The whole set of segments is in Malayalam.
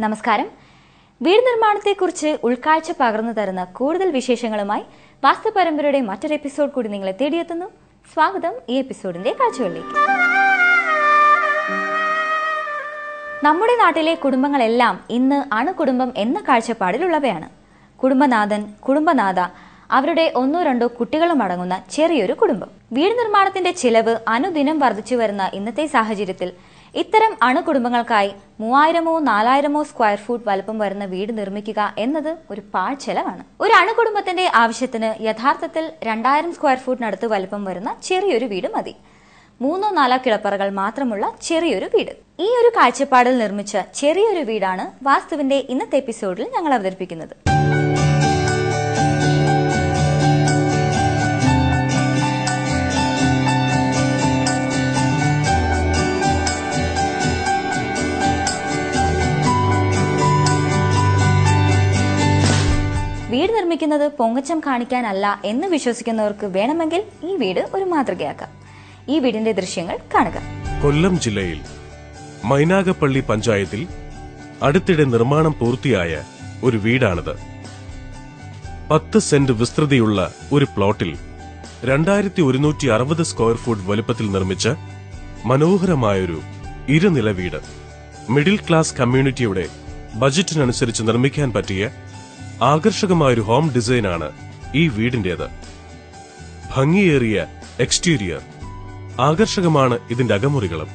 നമസ്കാരം. വീട് നിർമ്മാണത്തെക്കുറിച്ച് ഉൾക്കാഴ്ച പകർന്നു തരുന്ന കൂടുതൽ വിശേഷങ്ങളുമായി വാസ്തു പരമ്പരയുടെ മറ്റൊരു എപ്പിസോഡ് കൂടി നിങ്ങളെ തേടിയെത്തുന്നു. സ്വാഗതം ഈ എപ്പിസോഡിന്റെ കാഴ്ചകളിലേക്ക്. നമ്മുടെ നാട്ടിലെ കുടുംബങ്ങളെല്ലാം ഇന്ന് അണുകുടുംബം എന്ന കാഴ്ചപ്പാടിലുള്ളവയാണ്. കുടുംബനാഥൻ കുടുംബനാഥ അവരുടെ ഒന്നോ രണ്ടോ കുട്ടികളും അടങ്ങുന്ന ചെറിയൊരു കുടുംബം. വീട് നിർമ്മാണത്തിന്റെ ചിലവ് അനുദിനം വർദ്ധിച്ചു വരുന്ന ഇന്നത്തെ സാഹചര്യത്തിൽ ഇത്തരം അണുകുടുംബങ്ങൾക്കായി മൂവായിരമോ നാലായിരമോ സ്ക്വയർ ഫൂട്ട് വലുപ്പം വരുന്ന വീട് നിർമ്മിക്കുക എന്നത് ഒരു പാഴ്ചെലവാണ്. ഒരു അണുകുടുംബത്തിന്റെ ആവശ്യത്തിന് യഥാർത്ഥത്തിൽ രണ്ടായിരം സ്ക്വയർ ഫുട്ടിനടുത്ത് വലുപ്പം വരുന്ന ചെറിയൊരു വീട് മതി. മൂന്നോ നാലോ കിളപ്പറകൾ മാത്രമുള്ള ചെറിയൊരു വീട്. ഈ ഒരു കാഴ്ചപ്പാടിൽ നിർമ്മിച്ച ചെറിയൊരു വീടാണ് വാസ്തുവിന്റെ ഇന്നത്തെ എപ്പിസോഡിൽ ഞങ്ങൾ അവതരിപ്പിക്കുന്നത്. നിർമ്മിക്കുന്നത് പൊങ്ങച്ചം കാണിക്കാനല്ല എന്ന് വിശ്വസിക്കുന്നവർക്ക് വേണമെങ്കിൽ ഈ വീട് ഒരു മാതൃകയാക്കാം. ഈ വീടിന്റെ ദൃശ്യങ്ങൾ കാണുക. കൊല്ലം ജില്ലയിൽ മൈനാഗപ്പള്ളി പഞ്ചായത്തിൽ അടുത്തിടെ നിർമ്മാണം പൂർത്തിയായ ഒരു വീടാണിത്. പത്ത് സെന്റ് വിസ്തൃതിയുള്ള ഒരു പ്ലോട്ടിൽ രണ്ടായിരത്തി ഒരുന്നൂറ്റി അറുപത് സ്ക്വയർ ഫുട്ട് വലുപ്പത്തിൽ നിർമ്മിച്ച മനോഹരമായൊരു ഇരുനില വീട്. മിഡിൽ ക്ലാസ് കമ്മ്യൂണിറ്റിയുടെ ബജറ്റിനനുസരിച്ച് നിർമ്മിക്കാൻ പറ്റിയ ആകർഷകമായൊരു ഹോം ഡിസൈനാണ് ഈ വീടിന്റേത്. ഭംഗിയേറിയ എക്സ്റ്റീരിയർ. ആകർഷകമാണ് ഇതിന്റെ അകമുറികളും.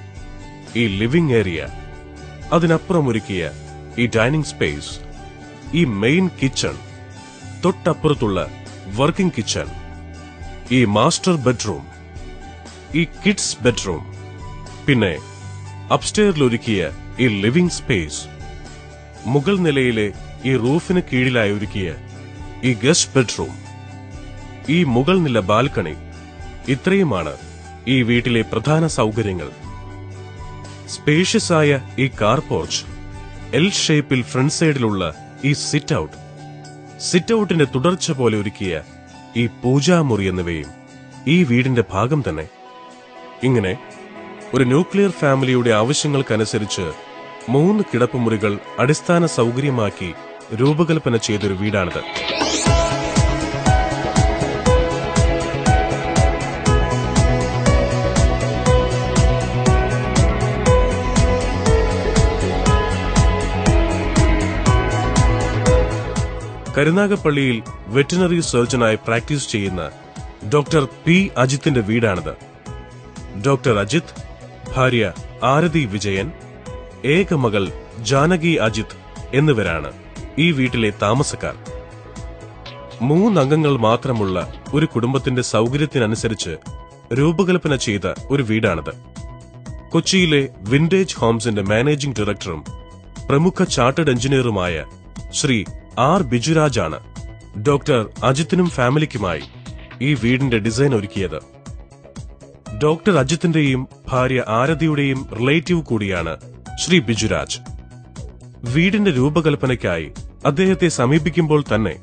ഈ ലിവിംഗ് ഏരിയ. അതിനപ്പുറം ഒരുക്കിയ ഈ ഡൈനിങ് സ്പേസ്. ഈ മെയിൻ കിച്ചൺ. തൊട്ടപ്പുറത്തുള്ള വർക്കിംഗ് കിച്ചൺ. ഈ മാസ്റ്റർ ബെഡ്റൂം. ഈ കിഡ്സ് ബെഡ്റൂം. പിന്നെ അപ്സ്റ്റെയറിൽ ഒരുക്കിയ ഈ ലിവിംഗ് സ്പേസ്. മുഗൾ നിലയിലെ ഈ റൂഫിന് കീഴിലായി ഒരുക്കിയ ഈ ഗസ്റ്റ് ബെഡ്റൂം ഈ മുകൾ നില ബാൽക്കണി ഇത്രയുമാണ് ഈ വീട്ടിലെ പ്രധാന സൗകര്യങ്ങൾ. സ്പേഷ്യസ് ആയ ഈ കാർ പോർച്ച് എൽ ഷേപ്പിൽ ഫ്രണ്ട് സൈഡിലുള്ള ഈ സിറ്റ് ഔട്ട് സിറ്റ് ഔട്ടിന്റെ തുടർച്ച പോലെ ഒരുക്കിയ ഈ പൂജാമുറി എന്നിവയും ഈ വീടിന്റെ ഭാഗം തന്നെ. ഇങ്ങനെ ഒരു ന്യൂക്ലിയർ ഫാമിലിയുടെ ആവശ്യങ്ങൾക്കനുസരിച്ച് മൂന്ന് കിടപ്പുമുറികൾ അടിസ്ഥാന സൗകര്യമാക്കി രൂപകൽപ്പന ചെയ്തൊരു വീടാണിത്. കരുനാഗപ്പള്ളിയിൽ വെറ്റിനറി സർജനായി പ്രാക്ടീസ് ചെയ്യുന്ന ഡോക്ടർ പി അജിത്തിന്റെ വീടാണിത്. ഡോക്ടർ അജിത് ഭാര്യ ആരതി വിജയൻ ഏകമകൾ ജാനകി അജിത് എന്നിവരാണ്. ഈ വീട്ടിലെ താമസക്കാർ. മൂന്നംഗങ്ങൾ മാത്രമുള്ള ഒരു കുടുംബത്തിന്റെ സൗകര്യത്തിനനുസരിച്ച് രൂപകൽപ്പന ചെയ്ത ഒരു വീടാണിത്. കൊച്ചിയിലെ വിന്റേജ് ഹോംസിന്റെ മാനേജിംഗ് ഡയറക്ടറും പ്രമുഖ ചാർട്ടേഡ് എഞ്ചിനീയറുമായ ശ്രീ ആർ ബിജുരാജാണ് ഡോക്ടർ അജിത്തിനും ഫാമിലിക്കുമായി ഈ വീടിന്റെ ഡിസൈൻ ഒരുക്കിയത്. ഡോക്ടർ അജിത്തിന്റെയും ഭാര്യ ആരതിയുടെയും റിലേറ്റീവ് കൂടിയാണ് ശ്രീ ബിജുരാജ്. വീടിന്റെ രൂപകൽപ്പനയ്ക്കായി അദ്ദേഹത്തെ സമീപിക്കുമ്പോൾ തന്നെ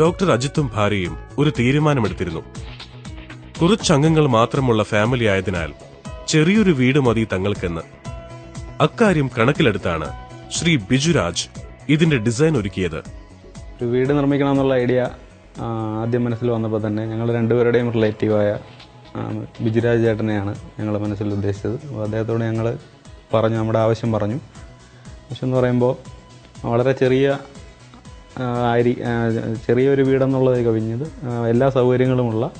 ഡോക്ടർ അജിത്തും ഭാര്യയും ഒരു തീരുമാനമെടുത്തിരുന്നു. കുറച്ചംഗങ്ങൾ മാത്രമുള്ള ഫാമിലി ആയതിനാൽ ചെറിയൊരു വീട് മതി തങ്ങൾക്കെന്ന്. അക്കാര്യം കണക്കിലെടുത്താണ് ശ്രീ ബിജുരാജ് ഇതിന്റെ ഡിസൈൻ ഒരുക്കിയത്. ഒരു വീട് നിർമ്മിക്കണം എന്നുള്ള ഐഡിയ ആദ്യം മനസ്സിൽ വന്നപ്പോൾ തന്നെ ഞങ്ങൾ രണ്ടുപേരുടെയും റിലേറ്റീവായ ബിജുരാജ് ചേട്ടനെയാണ് ഞങ്ങൾ മനസ്സിൽ ഉദ്ദേശിച്ചത്. അപ്പോൾ അദ്ദേഹത്തോട് ഞങ്ങൾ പറഞ്ഞു നമ്മുടെ ആവശ്യം പറഞ്ഞു. എന്ന് പറയുമ്പോൾ വളരെ ചെറിയ അരി ചെറിയൊരു വീടെന്നുള്ളത് കവിഞ്ഞത് എല്ലാ സൗകര്യങ്ങളുമുള്ള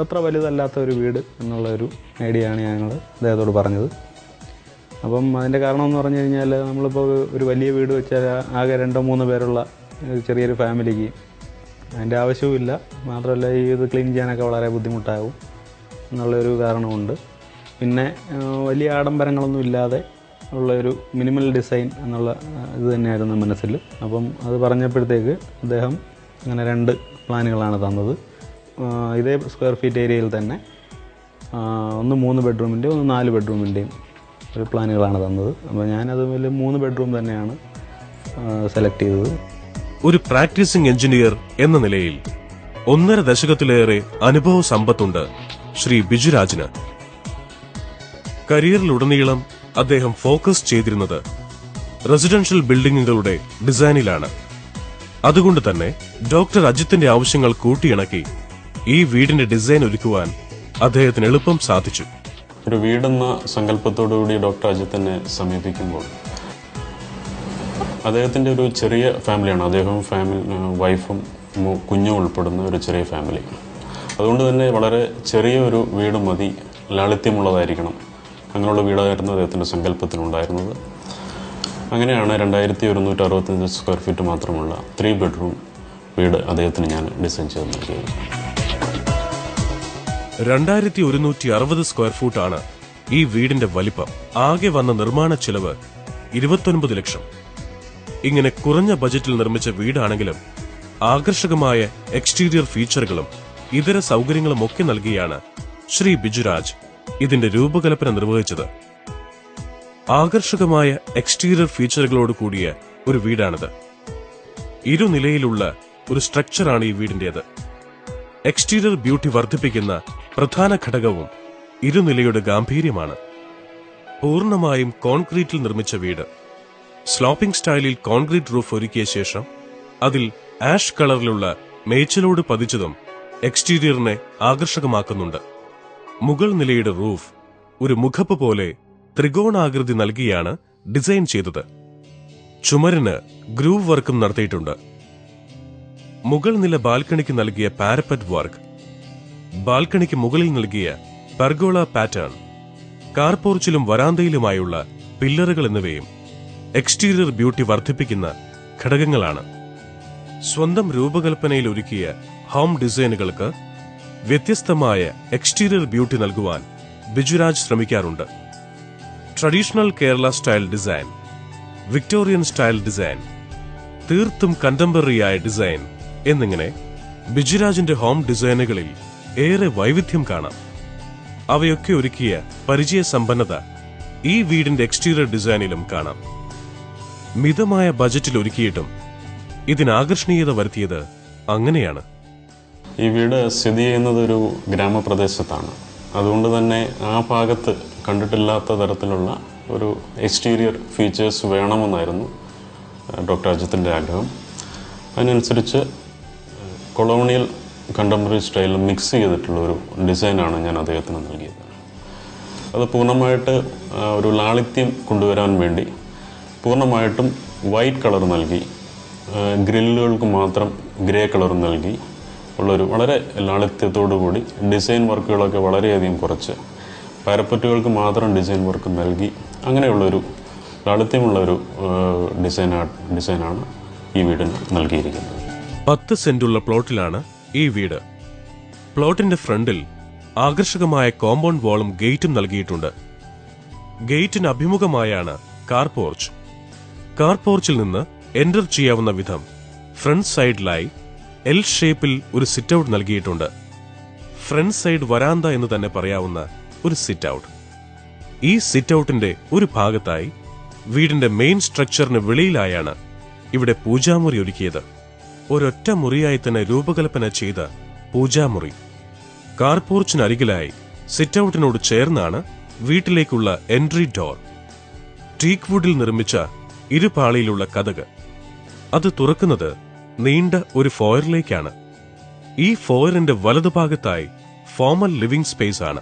അത്ര വലുതല്ലാത്ത ഒരു വീട് എന്നുള്ള ഒരു ഐഡിയ ആണ് ഞങ്ങൾ അദ്ദേഹത്തോട് പറഞ്ഞത്. അപ്പം അതിന്റെ കാരണം എന്ന് പറഞ്ഞു കഴിഞ്ഞാൽ നമ്മളിപ്പോൾ ഒരു വലിയ വീട് വെച്ചാൽ ആകെ രണ്ടോ മൂന്നോ പേരുള്ള ചെറിയൊരു ഫാമിലിക്ക് അതിന്റെ ആവശ്യവുമില്ല. മാത്രമല്ല ഈ ഇത് ക്ലീൻ ചെയ്യാനൊക്കെ വളരെ ബുദ്ധിമുട്ടാകും എന്നുള്ളൊരു കാരണമുണ്ട്. പിന്നെ വലിയ ആഡംബരങ്ങളൊന്നും ഇല്ലാതെ ഉള്ള ഒരു മിനിമൽ ഡിസൈൻ എന്നുള്ള ഇത് തന്നെയായിരുന്നു മനസ്സിൽ. അപ്പം അത് പറഞ്ഞപ്പോഴത്തേക്ക് അദ്ദേഹം അങ്ങനെ രണ്ട് പ്ലാനുകളാണ് തന്നത്. ഇതേ സ്ക്വയർ ഫീറ്റ് ഏരിയയിൽ തന്നെ ഒന്ന് മൂന്ന് ബെഡ്റൂമിന്റെയും ഒന്ന് നാല് ബെഡ്റൂമിന്റെയും ഒരു പ്ലാനുകളാണ് തന്നത്. അപ്പോൾ ഞാനത് വലിയ മൂന്ന് ബെഡ്റൂം തന്നെയാണ് സെലക്ട് ചെയ്തത്. ഒരു പ്രാക്ടീസിംഗ് എഞ്ചിനീയർ എന്ന നിലയിൽ ഒന്നര ദശകത്തിലേറെ അനുഭവ സമ്പത്തുണ്ട് ശ്രീ ബിജുരാജിന്. കരിയറിലുടനീളം അദ്ദേഹം ഫോക്കസ് ചെയ്തിരുന്നത് റെസിഡൻഷ്യൽ ബിൽഡിംഗുകളുടെ ഡിസൈനിലാണ്. അതുകൊണ്ട് തന്നെ ഡോക്ടർ അജിത്തിന്റെ ആവശ്യങ്ങൾ കൂട്ടിയിണക്കി ഈ വീടിന്റെ ഡിസൈൻ ഒരുക്കുവാൻ അദ്ദേഹത്തിന് എളുപ്പം സാധിച്ചു. ഒരു വീടെന്ന സങ്കല്പത്തോടുകൂടി ഡോക്ടർ അജിത്തിനെ സമീപിക്കുമ്പോൾ അദ്ദേഹത്തിന്റെ ഒരു ചെറിയ ഫാമിലിയാണ്. അദ്ദേഹവും ഫാമിലി വൈഫും കുഞ്ഞും ഉൾപ്പെടുന്ന ഒരു ചെറിയ ഫാമിലി. അതുകൊണ്ട് തന്നെ വളരെ ചെറിയ ഒരു വീട് മതി ലാളിത്യമുള്ളതായിരിക്കണം. അങ്ങനെയുള്ള വീടായിരുന്നു അദ്ദേഹത്തിന്റെ സങ്കല്പത്തിലുണ്ടായിരുന്നത് അങ്ങനെയാണ് രണ്ടായിരത്തി ഒരുന്നൂറ്റി അറുപത്തഞ്ച് സ്ക്വയർ ഫീറ്റ് മാത്രമുള്ള ത്രീ ബെഡ്റൂം വീട് അദ്ദേഹത്തിന് ഞാൻ ഡിസൈൻ ചെയ്ത് നൽകിയത്. രണ്ടായിരത്തി ഒരുന്നൂറ്റി അറുപത് സ്ക്വയർ ഫൂട്ടാണ് ഈ വീടിന്റെ വലിപ്പം. ആകെ വന്ന നിർമ്മാണ ചെലവ് ഇരുപത്തൊൻപത് ലക്ഷം. ഇങ്ങനെ കുറഞ്ഞ ബജറ്റിൽ നിർമ്മിച്ച വീടാണെങ്കിലും ആകർഷകമായ എക്സ്റ്റീരിയർ ഫീച്ചറുകളും ഇതര സൗകര്യങ്ങളും ഒക്കെ നൽകിയാണ് ശ്രീ ബിജുരാജ് ഇതിന്റെ രൂപകൽപ്പന നിർവഹിച്ചത്. ആകർഷകമായ എക്സ്റ്റീരിയർ ഫീച്ചറുകളോട് കൂടിയ ഒരു വീടാണിത്. ഇരുനിലയിലുള്ള ഒരു സ്ട്രക്ചറാണ് ഈ വീടിന്റേത്. എക്സ്റ്റീരിയർ ബ്യൂട്ടി വർദ്ധിപ്പിക്കുന്ന പ്രധാന ഘടകവും ഇരുനിലയുടെ ഗാംഭീര്യമാണ്. പൂർണമായും കോൺക്രീറ്റിൽ നിർമ്മിച്ച വീട്. സ്ലോപ്പിംഗ് സ്റ്റൈലിൽ കോൺക്രീറ്റ് റൂഫ് ഒരുക്കിയ ശേഷം അതിൽ ആഷ് കളറിലുള്ള മേച്ചിലോട് പതിച്ചതും എക്സ്റ്റീരിയറിനെ ആകർഷകമാക്കുന്നുണ്ട്. മുകൾ നിലയുടെ റൂഫ് ഒരു മുഖപ്പ് പോലെ ത്രികോണാകൃതി നൽകിയാണ് ഡിസൈൻ ചെയ്തത്. ചുമരിന് ഗ്രൂവ് വർക്കും നടത്തിയിട്ടുണ്ട്. മുകൾ നില ബാൽക്കണിക്ക് നൽകിയ പാരപ്പറ്റ് വർക്ക് ബാൽക്കണിക്ക് മുകളിൽ നൽകിയ പെർഗോള പാറ്റേൺ കാർപോർച്ചിലും വരാന്തയിലുമായുള്ള പില്ലറുകൾ എന്നിവയും എക്സ്റ്റീരിയർ ബ്യൂട്ടി വർദ്ധിപ്പിക്കുന്ന ഘടകങ്ങളാണ്. സ്വന്തം രൂപകൽപ്പനയിൽ ഒരുക്കിയ ഹോം ഡിസൈനുകൾക്ക് വ്യത്യസ്തമായ എക്സ്റ്റീരിയർ ബ്യൂട്ടി നൽകുവാൻ ബിജുരാജ് ശ്രമിക്കാറുണ്ട്. Traditional Kerala style design Victorian style design തീർത്തും കണ്ടംപററിയായ ഡിസൈൻ എന്നിങ്ങനെ ബിജുരാജിന്റെ ഹോം ഡിസൈനുകളിൽ ഏറെ വൈവിധ്യം കാണാം. അവയൊക്കെ ഒരുക്കിയ പരിചയ സമ്പന്നത ഈ വീടിന്റെ എക്സ്റ്റീരിയർ ഡിസൈനിലും കാണാം. മിതമായ ബജറ്റിൽ ഒരുക്കിയിട്ടും ഇതിനാകർഷണീയത വരുത്തിയത് അങ്ങനെയാണ്. ഈ വീട് സ്ഥിതി ചെയ്യുന്നത് ഒരു ഗ്രാമപ്രദേശത്താണ്. അതുകൊണ്ട് തന്നെ ആ ഭാഗത്ത് കണ്ടിട്ടില്ലാത്ത തരത്തിലുള്ള ഒരു എക്സ്റ്റീരിയർ ഫീച്ചേഴ്സ് വേണമെന്നായിരുന്നു ഡോക്ടർ അജിത്തിന്റെ ആഗ്രഹം. അതിനനുസരിച്ച് കൊളോണിയൽ കണ്ടംപററി സ്റ്റൈൽ മിക്സ് ചെയ്തിട്ടുള്ള ഒരു ഡിസൈനാണ് ഞാൻ അദ്ദേഹത്തിന് നൽകിയത്. അത് പൂർണമായിട്ട് ഒരു ലാളിത്യം കൊണ്ടുവരാൻ വേണ്ടി പൂർണമായിട്ടും വൈറ്റ് കളർ നൽകി ഗ്രില്ലുകൾക്ക് മാത്രം ഗ്രേ കളർ നൽകി ഉള്ളൊരു വളരെ ലാളിത്യത്തോടു കൂടി ഡിസൈൻ വർക്കുകളൊക്കെ വളരെയധികം കുറച്ച്. പാരപ്പറ്റുകൾക്ക് മാത്രം ഡിസൈൻ വർക്ക് നൽകി അങ്ങനെയുള്ളൊരു ലാളിത്യമുള്ളൊരു ഡിസൈൻ ഡിസൈനാണ് ഈ വീടിന് നൽകിയിരിക്കുന്നത്. പത്ത് സെന്റുള്ള പ്ലോട്ടിലാണ് ഈ വീട്. പ്ലോട്ടിന്റെ ഫ്രണ്ടിൽ ആകർഷകമായ കോമ്പൗണ്ട് വാളും ഗേറ്റും നൽകിയിട്ടുണ്ട്. ഗേറ്റിന് അഭിമുഖമായാണ് കാർ പോർച്ച്. കാർ പോർച്ചിൽ നിന്ന് എന്റർ ചെയ്യാവുന്ന വിധം ഫ്രണ്ട് സൈഡിലായി എൽ ഷേപ്പിൽ ഒരു സിറ്റ് ഔട്ട് നൽകിയിട്ടുണ്ട്. ഫ്രണ്ട് സൈഡ് വരാന്ത എന്ന് തന്നെ പറയാവുന്ന ഒരു സിറ്റ് ഔട്ട് ഈ സിറ്റ് ഔട്ടിന്റെ ഒരു ഭാഗത്തായി വീടിന്റെ മെയിൻ സ്ട്രക്ചറിന് വെളിയിലായാണ് ഇവിടെ പൂജാമുറി ഒരുക്കിയത്. ഒരൊറ്റ മുറിയായി തന്നെ രൂപകൽപ്പന ചെയ്ത പൂജാമുറി. കാർപോർച്ചിനരികിലായി സിറ്റ് ഔട്ടിനോട് ചേർന്നാണ് വീട്ടിലേക്കുള്ള എൻട്രി ഡോർ ടീക്ക് വുഡിൽ നിർമ്മിച്ച ഇരുപാളിയിലുള്ള കഥക്. അത് തുറക്കുന്നത് നീണ്ട ഒരു ഫോയറിലേക്കാണ്. ഈ ഫോയറിന്റെ വലതുഭാഗത്തായി ഫോമൽ ലിവിംഗ് സ്പേസ് ആണ്.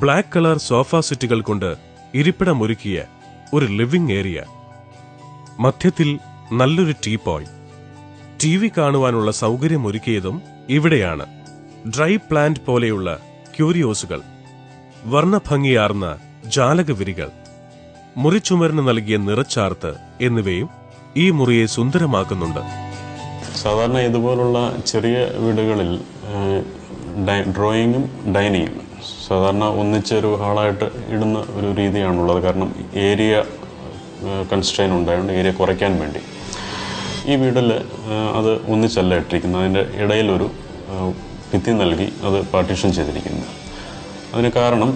ബ്ലാക്ക് കളർ സോഫ സെറ്റുകൾ കൊണ്ട് ഇരിപ്പിടമൊരുക്കിയ ഒരു ലിവിംഗ് ഏരിയ. മധ്യത്തിൽ നല്ലൊരു ടീ പോയ്. ടി വി കാണുവാനുള്ള സൗകര്യമൊരുക്കിയതും ഇവിടെയാണ്. ഡ്രൈ പ്ലാന്റ് പോലെയുള്ള ക്യൂരിയോസുകൾ. വർണഭംഗിയാർന്ന ജാലകവിരികൾ. മുറിച്ചുമരിന് നൽകിയ നിറച്ചാർത്ത് എന്നിവയും ഈ മുറിയെ സുന്ദരമാക്കുന്നുണ്ട്. സാധാരണ ഇതുപോലുള്ള ചെറിയ വീടുകളിൽ ഡ്രോയിങ്ങും ഡൈനിങ്ങും സാധാരണ ഒന്നിച്ചൊരു ഹാളായിട്ട് ഇടുന്ന ഒരു രീതിയാണുള്ളത്. കാരണം ഏരിയ കൺസ്ട്രെയിൻ ഉണ്ടായതുകൊണ്ട് ഏരിയ കുറയ്ക്കാൻ വേണ്ടി. ഈ വീടിൽ അത് ഒന്നിച്ചല്ല ഇട്ടിരിക്കുന്നത്. അതിന്റെ ഇടയിലൊരു ഭിത്തി നൽകി അത് പാർട്ടീഷൻ ചെയ്തിരിക്കുന്നു. അതിന് കാരണം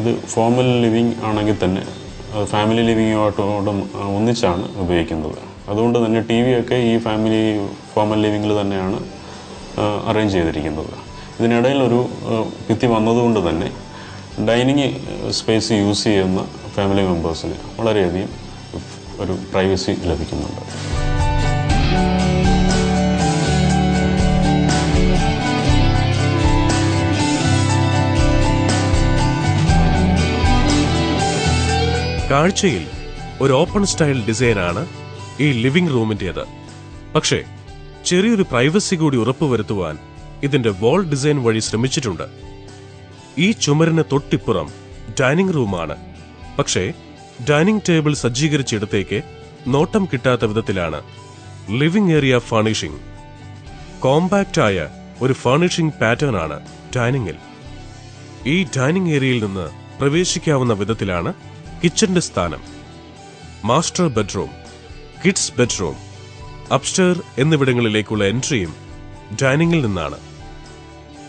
ഇത് ഫോമൽ ലിവിങ് ആണെങ്കിൽ തന്നെ ഫാമിലി ലിവിങ്ങുമായിട്ടോടും ഒന്നിച്ചാണ് ഉപയോഗിക്കുന്നത്. അതുകൊണ്ട് തന്നെ ടി വി ഒക്കെ ഈ ഫാമിലി ഫോമൽ ലിവിങ്ങിൽ തന്നെയാണ് അറേഞ്ച് ചെയ്തിരിക്കുന്നത്. ഇതിനിടയിൽ ഒരു ഭിത്തി വന്നതുകൊണ്ട് തന്നെ ഡൈനിങ് സ്പേസ് യൂസ് ചെയ്യുന്ന ഫാമിലി മെമ്പേഴ്സിന് വളരെയധികം ഒരു പ്രൈവസി ലഭിക്കുന്നുണ്ട്. കാഴ്ചയിൽ ഒരു ഓപ്പൺ സ്റ്റൈൽ ഡിസൈനാണ് ഈ ലിവിംഗ് റൂമിന്റേത് പക്ഷേ ചെറിയൊരു പ്രൈവസി കൂടി ഉറപ്പുവരുത്തുവാൻ ഇതിന്റെ വാൾ ഡിസൈൻ വഴി ശ്രമിച്ചിട്ടുണ്ട്. ഈ ചുമരിന് തൊട്ടിപ്പുറം ഡൈനിങ് റൂമാണ് പക്ഷേ ഡൈനിങ് ടേബിൾ സജ്ജീകരിച്ചിടത്തേക്ക് നോട്ടം കിട്ടാത്ത വിധത്തിലാണ് ലിവിംഗ് ഏരിയ ഫർണിഷിംഗ് കോമ്പാക്റ്റ് ആയ ഒരു ഫർണിഷിംഗ് പാറ്റേൺ ആണ് ഡൈനിങ്ങിൽ ഈ ഡൈനിങ് ഏരിയയിൽ നിന്ന് പ്രവേശിക്കാവുന്ന വിധത്തിലാണ് കിച്ചന്റെ സ്ഥാനം. Master bedroom kids bedroom upstair എന്നിവിടങ്ങളിലേക്കുള്ള എൻട്രിയും ഡൈനിങ്ങിൽ നിന്നാണ്.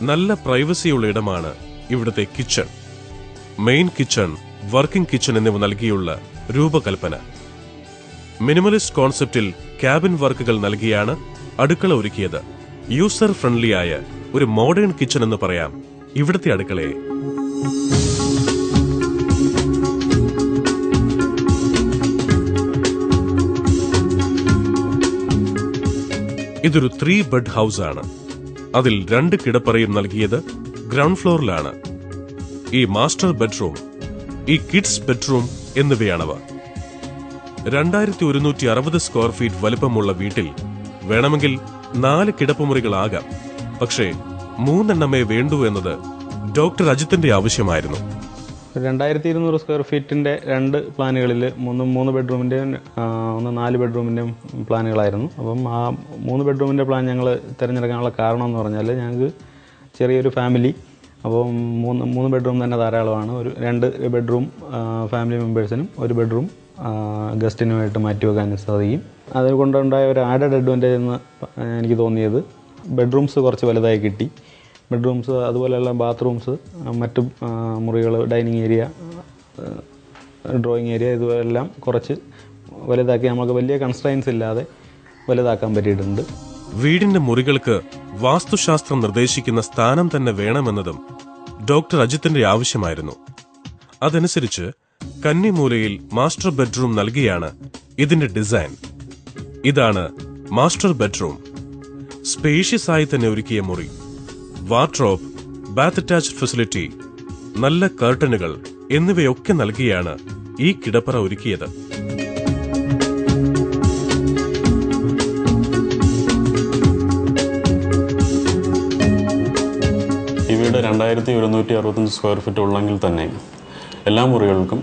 നല്ല പ്രൈവസിയുള്ള ഇടമാണ് ഇവിടുത്തെ kitchen. Main kitchen working kitchen എന്നിവ നൽകിയുള്ള രൂപകൽപ്പന. മിനിമലിസ്റ്റ് കോൺസെപ്റ്റിൽ ക്യാബിൻ വർക്കുകൾ നൽകിയാണ് അടുക്കള ഒരുക്കിയത്. യൂസർ ഫ്രണ്ട്ലിയായ ഒരു മോഡേൺ കിച്ചൺ എന്ന് പറയാം ഇവിടുത്തെ അടുക്കളയെ. ഇതൊരു ത്രീ ബെഡ് ഹൗസ് ആണ്. അതിൽ രണ്ട് കിടപ്പറയും നൽകിയത് ഗ്രൗണ്ട് ഫ്ലോറിലാണ് ഈ മാസ്റ്റർ ബെഡ്റൂം ഈ കിഡ്സ് ബെഡ്റൂം എന്നിവയാണവ. രണ്ടായിരത്തി ഒരുന്നൂറ്റി അറുപത് സ്ക്വയർ ഫീറ്റ് വലുപ്പമുള്ള വീട്ടിൽ വേണമെങ്കിൽ നാല് കിടപ്പുമുറികളാകാം. പക്ഷേ മൂന്നെണ്ണമേ വേണ്ടൂ എന്നത് ഡോക്ടർ അജിത്തിന്റെ ആവശ്യമായിരുന്നു. രണ്ടായിരത്തി ഇരുന്നൂറ് സ്ക്വയർ ഫീറ്റിന്റെ രണ്ട് പ്ലാനുകളിൽ മൂന്ന് മൂന്ന് ബെഡ്റൂമിന്റെയും ഒന്ന് നാല് ബെഡ്റൂമിന്റെയും പ്ലാനുകളായിരുന്നു. അപ്പം ആ മൂന്ന് ബെഡ്റൂമിന്റെ പ്ലാൻ ഞങ്ങൾ തിരഞ്ഞെടുക്കാനുള്ള കാരണം എന്ന് പറഞ്ഞാൽ ഞങ്ങൾക്ക് ചെറിയൊരു ഫാമിലി അപ്പം മൂന്ന് മൂന്ന് ബെഡ്റൂം തന്നെ ധാരാളമാണ്. ഒരു രണ്ട് ബെഡ്റൂം ഫാമിലി മെമ്പേഴ്സിനും ഒരു ബെഡ്റൂം ഗസ്റ്റിനുമായിട്ട് മാറ്റി വെക്കാൻ സാധിക്കും. അതുകൊണ്ടുണ്ടായ ഒരു ആഡഡ് അഡ്വാന്റേജ് എന്ന് എനിക്ക് തോന്നിയത് ബെഡ്റൂംസ് കുറച്ച് വലുതായി കിട്ടി. ബെഡ്റൂംസ് അതുപോലെയുള്ള ബാത്റൂംസ് മറ്റ് മുറികൾ ഡൈനിങ് ഏരിയ ഡ്രോയിങ് ഏരിയ ഇതുമെല്ലാം കുറച്ച് വലുതാക്കി നമുക്ക് വലിയ കൺസ്ട്രൈൻസ് ഇല്ലാതെ വലുതാക്കാൻ പറ്റിയിട്ടുണ്ട്. വീടിന്റെ മുറികൾക്ക് വാസ്തുശാസ്ത്രം നിർദ്ദേശിക്കുന്ന സ്ഥാനം തന്നെ വേണമെന്നതും ഡോക്ടർ അജിത്തിന്റെ ആവശ്യമായിരുന്നു. അതനുസരിച്ച് കന്നിമൂലയിൽ മാസ്റ്റർ ബെഡ്റൂം നൽകിയാണ് ഇതിന്റെ ഡിസൈൻ. ഇതാണ് മാസ്റ്റർ ബെഡ്റൂം. സ്പേഷ്യസ് ആയി തന്നെ ഒരുക്കിയ മുറി. വാർഡ്രോബ് ബാത്ത് അറ്റാച്ച്ഡ് ഫെസിലിറ്റി നല്ല കർട്ടനുകൾ എന്നിവയൊക്കെ നൽകിയാണ് ഈ കിടപ്പറ ഒരുക്കിയത്. ഇവയുടെ രണ്ടായിരത്തി ഒരുന്നൂറ്റി അറുപത്തഞ്ച് സ്ക്വയർ ഫീറ്റ് ഉള്ളെങ്കിൽ തന്നെ എല്ലാ മുറികൾക്കും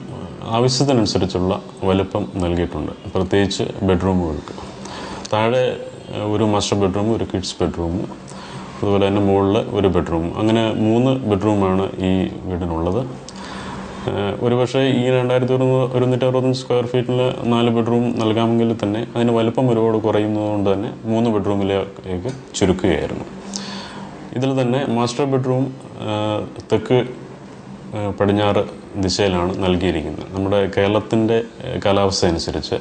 ആവശ്യത്തിനനുസരിച്ചുള്ള വലുപ്പം നൽകിയിട്ടുണ്ട് പ്രത്യേകിച്ച് ബെഡ്റൂമുകൾക്ക് താഴെ ഒരു മാസ്റ്റർ ബെഡ്റൂമും ഒരു കിഡ്സ് ബെഡ്റൂമും അതുപോലെ തന്നെ മുകളിൽ ഒരു ബെഡ്റൂം അങ്ങനെ മൂന്ന് ബെഡ്റൂമാണ് ഈ വീടിനുള്ളത്. ഒരു പക്ഷേ ഈ രണ്ടായിരത്തി ഒരുന്നൂറ്റി അറുപത്തഞ്ച് സ്ക്വയർ ഫീറ്റിൽ നാല് ബെഡ്റൂം നൽകാമെങ്കിൽ തന്നെ അതിന് വലുപ്പം ഒരുപാട് കുറയുന്നതുകൊണ്ട് തന്നെ മൂന്ന് ബെഡ്റൂമിലേക്ക് ചുരുക്കുകയായിരുന്നു. ഇതിൽ തന്നെ മാസ്റ്റർ ബെഡ്റൂം തെക്ക് പടിഞ്ഞാറ് ദിശയിലാണ് നൽകിയിരിക്കുന്നത്. നമ്മുടെ കേരളത്തിന്റെ കാലാവസ്ഥ അനുസരിച്ച്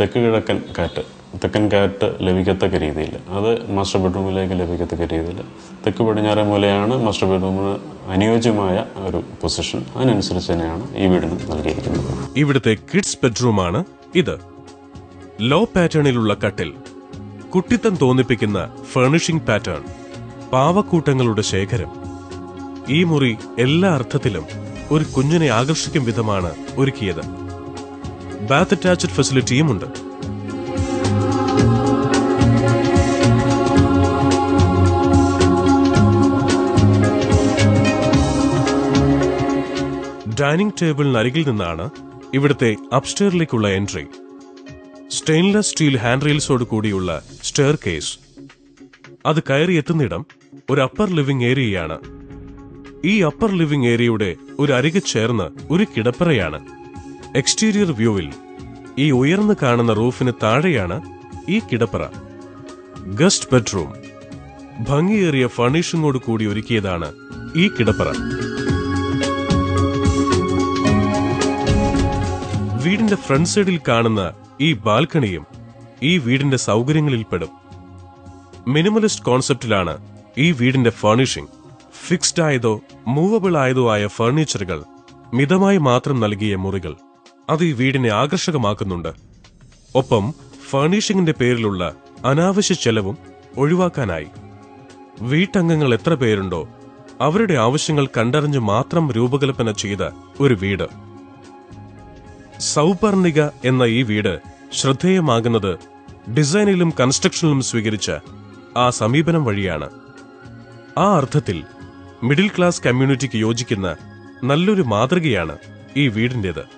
തെക്ക് കിഴക്കൻ കാറ്റ് തെക്കൻ കാറ്റ് ലഭിക്കത്തക്ക രീതിയിൽ. അത് മാസ്റ്റർ ബെഡ്റൂമിലേക്ക് ലഭിക്കത്തക്ക രീതിയിൽ. തെക്ക് പടിഞ്ഞാറ് മൂലയാണ് മാസ്റ്റർ ബെഡ്റൂമിന് അനുയോജ്യമായ ഒരു പൊസിഷൻ അതിനനുസരിച്ച് തന്നെയാണ് ഈ വീടിന് നൽകിയിരിക്കുന്നത്. ഇവിടുത്തെ കിഡ്സ് ബെഡ്റൂമാണ് ഇത്. ലോ പാറ്റേണിലുള്ള കട്ടിൽ കുട്ടിത്തം തോന്നിപ്പിക്കുന്ന ഫർണിഷിംഗ് പാറ്റേൺ പാവക്കൂട്ടങ്ങളുടെ ശേഖരം. ഈ മുറി എല്ലാ അർത്ഥത്തിലും ഒരു കുഞ്ഞിനെ ആകർഷിക്കും വിധമാണ് ഒരുക്കിയത്. ബാത്ത് അറ്റാച്ച്ഡ് ഫെസിലിറ്റിയുമുണ്ട് ഡൈനിങ് ടേബിളിനരികിൽ നിന്നാണ് ഇവിടുത്തെ അപ്സ്റ്റെയറിലേക്കുള്ള എൻട്രി. സ്റ്റെയിൻലെസ് സ്റ്റീൽ ഹാൻഡ് റെയിൽസോട് കൂടിയുള്ള സ്റ്റെയർ കേസ്. അത് കയറി എത്തുന്നിടം ഒരു അപ്പർ ലിവിംഗ് ഏരിയയാണ്. ഈ അപ്പർ ലിവിംഗ് ഏരിയയുടെ ഒരു അരികെ ചേർന്ന് ഒരു കിടപ്പറയാണ്. എക്സ്റ്റീരിയർ വ്യൂവിൽ ഈ ഉയർന്നു കാണുന്ന റൂഫിന് താഴെയാണ് ഈ കിടപ്പറ. Guest bedroom. ഭംഗിയേറിയ ഫർണിഷിങ്ങോട് കൂടി ഒരുക്കിയതാണ് ഈ കിടപ്പറ. വീടിന്റെ ഫ്രണ്ട് സൈഡിൽ കാണുന്ന ഈ ബാൽക്കണിയും ഈ വീടിന്റെ സൗകര്യങ്ങളിൽപ്പെടും മിനിമലിസ്റ്റ് കോൺസെപ്റ്റിലാണ് ഈ വീടിന്റെ ഫർണിഷിംഗ്. ഫിക്സ്ഡ് ആയതോ മൂവബിൾ ആയതോ ആയ ഫർണിച്ചറുകൾ മിതമായി മാത്രം നൽകിയ മുറികൾ. അത് ഈ വീടിനെ ആകർഷകമാക്കുന്നുണ്ട്. ഒപ്പം ഫർണിഷിംഗിന്റെ പേരിലുള്ള അനാവശ്യ ചെലവും ഒഴിവാക്കാനായി. വീട്ടംഗങ്ങൾ എത്ര പേരുണ്ടോ അവരുടെ ആവശ്യങ്ങൾ കണ്ടറിഞ്ഞ് മാത്രം രൂപകൽപ്പന ചെയ്ത ഒരു വീട്. സൗപർണിക എന്ന ഈ വീട് ശ്രദ്ധേയമാകുന്നത് ഡിസൈനിലും കൺസ്ട്രക്ഷനിലും സ്വീകരിച്ച ആ സമീപനം വഴിയാണ്. ആ അർത്ഥത്തിൽ മിഡിൽ ക്ലാസ് കമ്മ്യൂണിറ്റിക്ക് യോജിക്കുന്ന നല്ലൊരു മാതൃകയാണ് ഈ വീടിന്റേത്